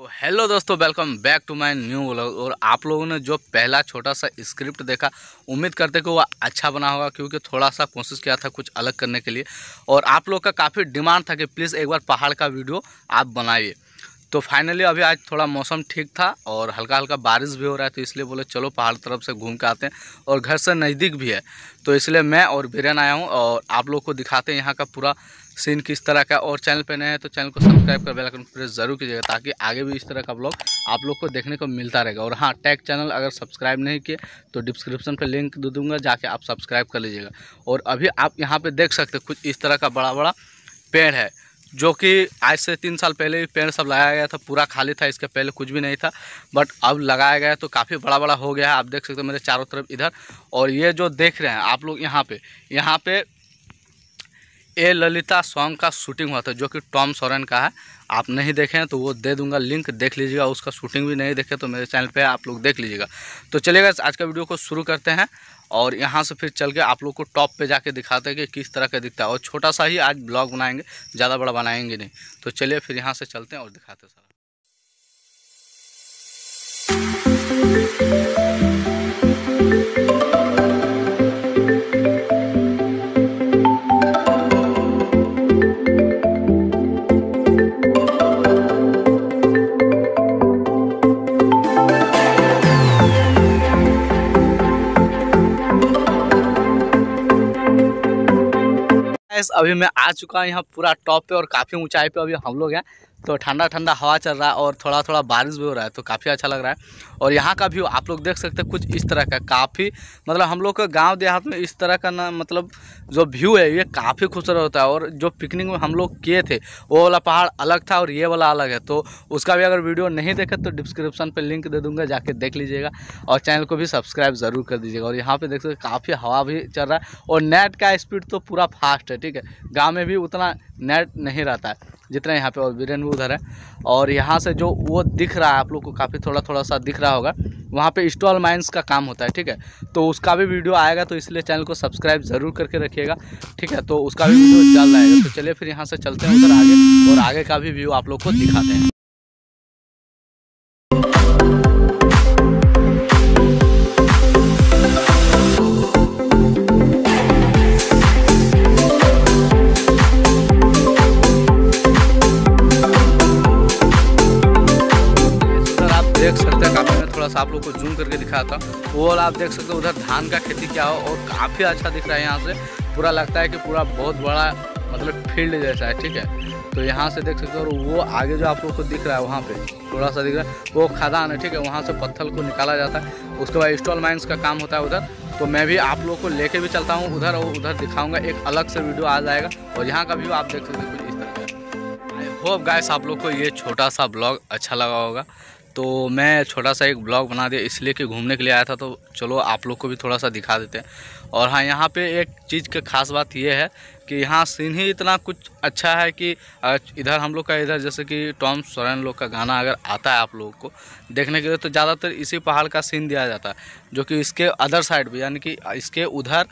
Hello दोस्तों welcome back to my new vlog और आप लोगों ने जो पहला छोटा सा स्क्रिप्ट देखा, उम्मीद करते कि वो अच्छा बना होगा, क्योंकि थोड़ा सा कोशिश किया था कुछ अलग करने के लिए। और आप लोग का काफ़ी डिमांड था कि प्लीज़ एक बार पहाड़ का वीडियो आप बनाइए। तो फाइनली अभी आज थोड़ा मौसम ठीक था और हल्का हल्का बारिश भी हो रहा है तो इसलिए बोले, चलो पहाड़ तरफ़ से घूम के आते हैं। और घर से नज़दीक भी है तो इसलिए मैं और बीरेन आया हूँ और आप लोग को दिखाते हैं यहाँ का पूरा सीन किस तरह का और चैनल पर नए हैं तो चैनल को सब्सक्राइब कर, बेल आइकन प्रेस ज़रूर कीजिएगा, ताकि आगे भी इस तरह का ब्लॉग आप लोग को देखने को मिलता रहेगा। और हाँ टैग चैनल अगर सब्सक्राइब नहीं किए तो डिस्क्रिप्शन पर लिंक दे दूँगा, जाके आप सब्सक्राइब कर लीजिएगा। और अभी आप यहाँ पर देख सकते कुछ इस तरह का बड़ा बड़ा पेड़ है, जो कि आज से तीन साल पहले भी पेड़ सब लगाया गया था, पूरा खाली था, इसके पहले कुछ भी नहीं था, बट अब लगाया गया तो काफ़ी बड़ा बड़ा हो गया है। आप देख सकते हो मेरे चारों तरफ़ इधर, और ये जो देख रहे हैं आप लोग यहाँ पे यहाँ पे ए ललिता सॉन्ग का शूटिंग हुआ था, जो कि टॉम सोरेन का है। आप नहीं देखें तो वो दे दूँगा लिंक, देख लीजिएगा, उसका शूटिंग भी नहीं देखे तो मेरे चैनल पे आप लोग देख लीजिएगा। तो चलिएगा आज का वीडियो को शुरू करते हैं और यहाँ से फिर चल के आप लोग को टॉप पे जाके दिखाते हैं कि किस तरह का दिखता है। और छोटा सा ही आज ब्लॉग बनाएँगे, ज़्यादा बड़ा बनाएँगे नहीं। तो चलिए फिर यहाँ से चलते हैं और दिखाते हैं सारा। अभी मैं आ चुका हूँ यहाँ पूरा टॉप पे और काफ़ी ऊंचाई पे अभी हम लोग हैं। तो ठंडा ठंडा हवा चल रहा है और थोड़ा थोड़ा बारिश भी हो रहा है तो काफ़ी अच्छा लग रहा है। और यहाँ का व्यू आप लोग देख सकते हैं कुछ इस तरह का, काफ़ी मतलब हम लोग का गाँव देहात में इस तरह का ना मतलब जो व्यू है, ये काफ़ी खूबसूरत होता है। और जो पिकनिक में हम लोग किए थे, वो वाला पहाड़ अलग था और ये वाला अलग है। तो उसका भी अगर वीडियो नहीं देखे तो डिस्क्रिप्शन पर लिंक दे दूँगा, जाके देख लीजिएगा और चैनल को भी सब्सक्राइब ज़रूर कर दीजिएगा। और यहाँ पर देख सकते काफ़ी हवा भी चल रहा है और नेट का स्पीड तो पूरा फास्ट है, ठीक है। गाँव में भी उतना नेट नहीं रहता है। जितना यहाँ पे और वीरेन भी उधर है। और यहाँ से जो वो दिख रहा है, आप लोग को काफ़ी थोड़ा थोड़ा सा दिख रहा होगा। वहाँ पे स्टॉल माइंस का काम होता है, ठीक है? तो उसका भी वीडियो आएगा तो इसलिए चैनल को सब्सक्राइब ज़रूर करके रखिएगा, ठीक है? तो उसका भी वीडियो जल्द आएगा तो चलिए फिर यहाँ से चलते हैं उधर आगे, और आगे का भी व्यू आप लोग को दिखाते हैं। हैं थोड़ा सा आप लोग को जूम करके वो वाला आप देख सकते हो, उधर धान का खेती क्या हो और काफ़ी अच्छा दिख रहा है यहाँ से। पूरा लगता है कि पूरा बहुत बड़ा मतलब फ़ील्ड जैसा है, ठीक है? तो यहाँ से देख सकते हो, और वो आगे जो आप लोग को दिख रहा है वहाँ पे थोड़ा सा दिख रहा है। वो खदान है, ठीक है? वहाँ से पत्थर को निकाला जाता है। उसके बाद स्टॉल माइंस का काम होता है उधर। तो मैं भी आप लोग को लेके भी चलता हूँ उधर और उधर दिखाऊँगा, एक अलग से वीडियो आ जाएगा और यहाँ का व्यू आप देख सकते हो इस तरह का आई होप गाइस आप लोग को ये छोटा सा ब्लॉग अच्छा लगा होगा। तो मैं छोटा सा एक ब्लॉग बना दिया इसलिए कि घूमने के लिए आया था तो चलो आप लोग को भी थोड़ा सा दिखा देते हैं। और हाँ यहाँ पे एक चीज़ की खास बात यह है कि यहाँ सीन ही इतना कुछ अच्छा है कि इधर हम लोग का इधर जैसे कि टॉम सोरेन लोग का गाना अगर आता है आप लोगों को, देखने के लिए तो ज़्यादातर इसी पहाड़ का सीन दिया जाता है, जो कि इसके अदर साइड भी यानी कि इसके उधर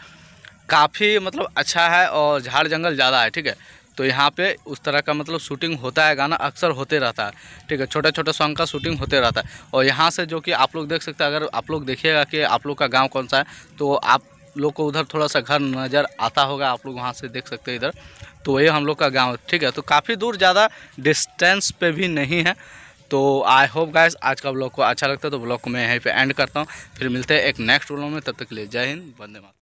काफ़ी मतलब अच्छा है और झाड़ जंगल ज़्यादा है, ठीक है? तो यहाँ पे उस तरह का मतलब शूटिंग होता है गाना, अक्सर होते रहता है। ठीक है छोटे छोटे सॉन्ग का शूटिंग होते रहता है। और यहाँ से जो कि आप लोग देख सकते हैं, अगर आप लोग देखिएगा कि आप लोग का गाँव कौन सा है तो आप लोग को उधर थोड़ा सा घर नज़र आता होगा, आप लोग वहाँ से देख सकते हैं इधर। तो वही हम लोग का गाँव ठीक है। तो काफ़ी दूर ज़्यादा डिस्टेंस पे भी नहीं है। तो आई होप गाइस आज का ब्लॉग को अच्छा लगता है तो ब्लॉग को मैं यहीं पे एंड करता हूँ। फिर मिलते हैं एक नेक्स्ट ब्लॉग में, तब तक के लिए जय हिंद, वंदे मातरम।